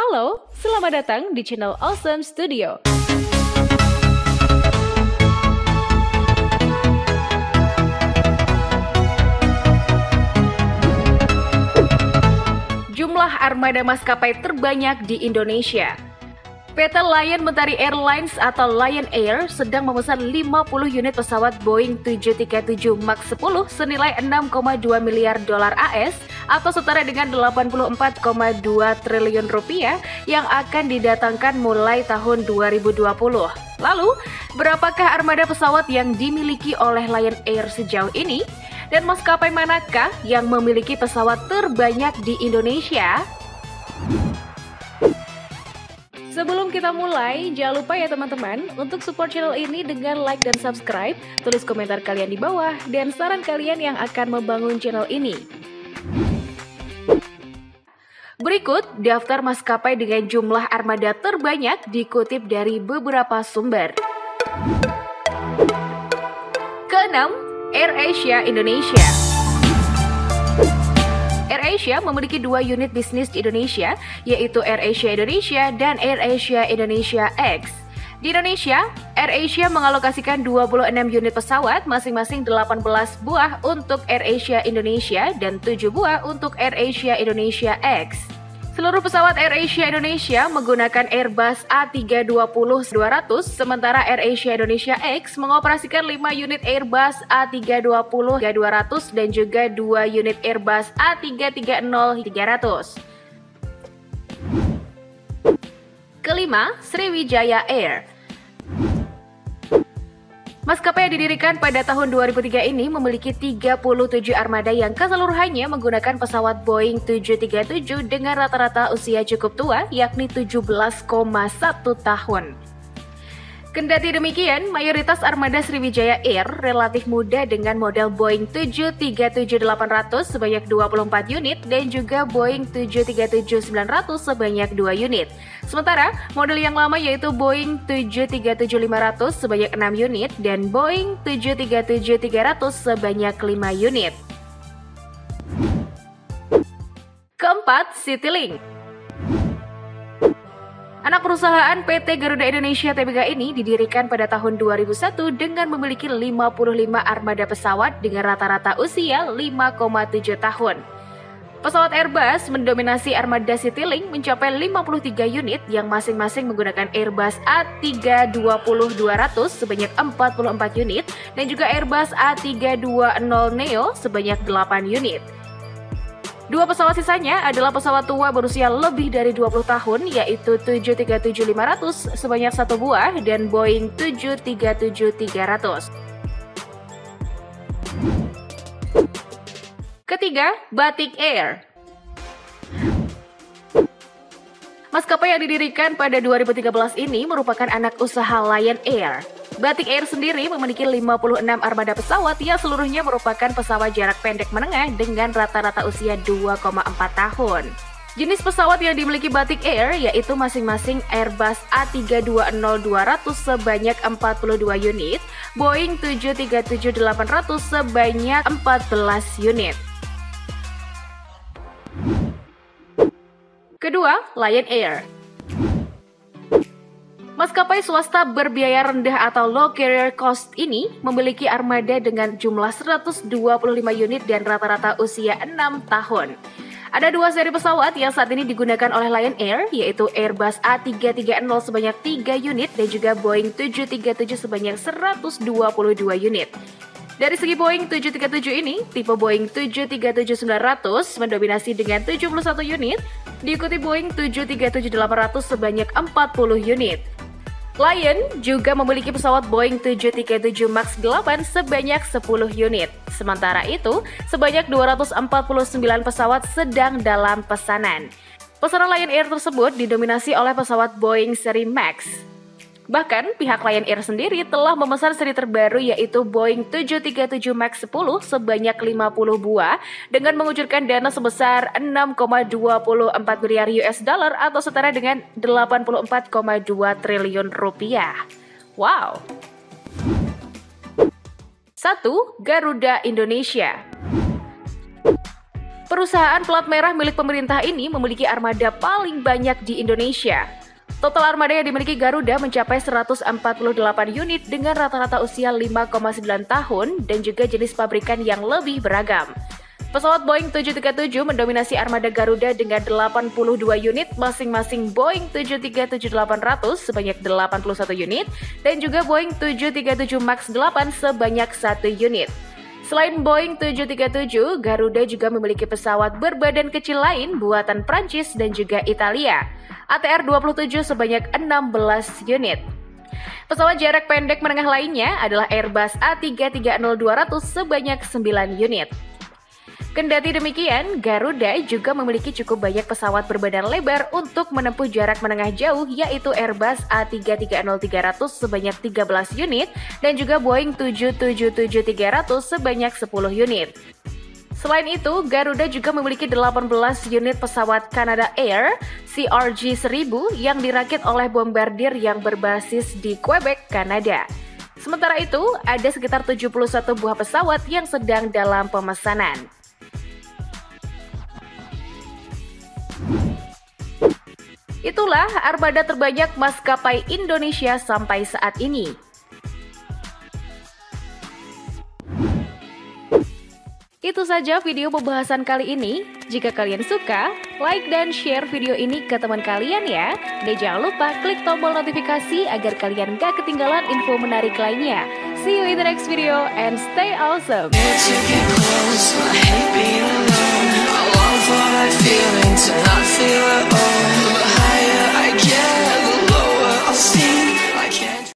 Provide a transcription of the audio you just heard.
Halo, selamat datang di channel Awesome Studio. Jumlah armada maskapai terbanyak di Indonesia. PT Lion Mentari Airlines atau Lion Air sedang memesan 50 unit pesawat Boeing 737 MAX 10 senilai 6,2 miliar dolar AS atau setara dengan 84,2 triliun rupiah yang akan didatangkan mulai tahun 2020. Lalu, berapakah armada pesawat yang dimiliki oleh Lion Air sejauh ini? Dan maskapai manakah yang memiliki pesawat terbanyak di Indonesia? Sebelum kita mulai, jangan lupa ya teman-teman untuk support channel ini dengan like dan subscribe, tulis komentar kalian di bawah, dan saran kalian yang akan membangun channel ini. Berikut daftar maskapai dengan jumlah armada terbanyak dikutip dari beberapa sumber. Keenam, AirAsia Indonesia. AirAsia memiliki dua unit bisnis di Indonesia, yaitu AirAsia Indonesia dan AirAsia Indonesia X. Di Indonesia, AirAsia mengalokasikan 26 unit pesawat, masing-masing 18 buah untuk AirAsia Indonesia dan 7 buah untuk AirAsia Indonesia X. Seluruh pesawat AirAsia Indonesia menggunakan Airbus A320-200, sementara AirAsia Indonesia X mengoperasikan 5 unit Airbus A320-200 dan juga 2 unit Airbus A330-300. Kelima, Sriwijaya Air. Maskapai yang didirikan pada tahun 2003 ini memiliki 37 armada yang keseluruhannya menggunakan pesawat Boeing 737 dengan rata-rata usia cukup tua yakni 17,1 tahun. Kendati demikian, mayoritas armada Sriwijaya Air relatif muda dengan model Boeing 737-800 sebanyak 24 unit dan juga Boeing 737-900 sebanyak 2 unit. Sementara, model yang lama yaitu Boeing 737-500 sebanyak 6 unit dan Boeing 737-300 sebanyak 5 unit. Keempat, Citylink. Anak perusahaan PT Garuda Indonesia Tbk ini didirikan pada tahun 2001 dengan memiliki 55 armada pesawat dengan rata-rata usia 5,7 tahun. Pesawat Airbus mendominasi armada Citylink mencapai 53 unit yang masing-masing menggunakan Airbus A320-200 sebanyak 44 unit dan juga Airbus A320neo sebanyak 8 unit. Dua pesawat sisanya adalah pesawat tua berusia lebih dari 20 tahun yaitu 737-500 sebanyak satu buah dan Boeing 737-300. Ketiga, Batik Air. Maskapai yang didirikan pada 2013 ini merupakan anak usaha Lion Air. Batik Air sendiri memiliki 56 armada pesawat yang seluruhnya merupakan pesawat jarak pendek menengah dengan rata-rata usia 2,4 tahun. Jenis pesawat yang dimiliki Batik Air yaitu masing-masing Airbus A320-200 sebanyak 42 unit, Boeing 737-800 sebanyak 14 unit. Kedua, Lion Air. Maskapai swasta berbiaya rendah atau low carrier cost ini memiliki armada dengan jumlah 125 unit dan rata-rata usia 6 tahun. Ada dua seri pesawat yang saat ini digunakan oleh Lion Air, yaitu Airbus A330 sebanyak 3 unit dan juga Boeing 737 sebanyak 122 unit. Dari segi Boeing 737 ini, tipe Boeing 737-900 mendominasi dengan 71 unit, diikuti Boeing 737-800 sebanyak 40 unit. Lion juga memiliki pesawat Boeing 737 MAX 8 sebanyak 10 unit. Sementara itu, sebanyak 249 pesawat sedang dalam pesanan. Pesanan Lion Air tersebut didominasi oleh pesawat Boeing seri MAX. Bahkan, pihak Lion Air sendiri telah memesan seri terbaru yaitu Boeing 737 MAX 10 sebanyak 50 buah dengan mengucurkan dana sebesar 6,24 miliar US dollar atau setara dengan 84,2 triliun rupiah. Wow. 1. Garuda Indonesia Perusahaan plat merah milik pemerintah ini memiliki armada paling banyak di Indonesia. Total armada yang dimiliki Garuda mencapai 148 unit dengan rata-rata usia 5,9 tahun dan juga jenis pabrikan yang lebih beragam. Pesawat Boeing 737 mendominasi armada Garuda dengan 82 unit, masing-masing Boeing 737-800 sebanyak 81 unit, dan juga Boeing 737 MAX 8 sebanyak 1 unit. Selain Boeing 737, Garuda juga memiliki pesawat berbadan kecil lain buatan Prancis dan juga Italia. ATR-27 sebanyak 16 unit. Pesawat jarak pendek menengah lainnya adalah Airbus A330-200 sebanyak 9 unit. Kendati demikian, Garuda juga memiliki cukup banyak pesawat berbadan lebar untuk menempuh jarak menengah jauh yaitu Airbus A330-300 sebanyak 13 unit dan juga Boeing 777-300 sebanyak 10 unit. Selain itu, Garuda juga memiliki 18 unit pesawat Canada Air CRJ-1000 yang dirakit oleh bombardir yang berbasis di Quebec, Kanada. Sementara itu, ada sekitar 71 buah pesawat yang sedang dalam pemesanan. Itulah armada terbanyak maskapai Indonesia sampai saat ini. Itu saja video pembahasan kali ini. Jika kalian suka, like dan share video ini ke teman kalian ya. Dan jangan lupa klik tombol notifikasi agar kalian gak ketinggalan info menarik lainnya. See you in the next video and stay awesome. To not feel at all. Higher I get, the lower I'll sink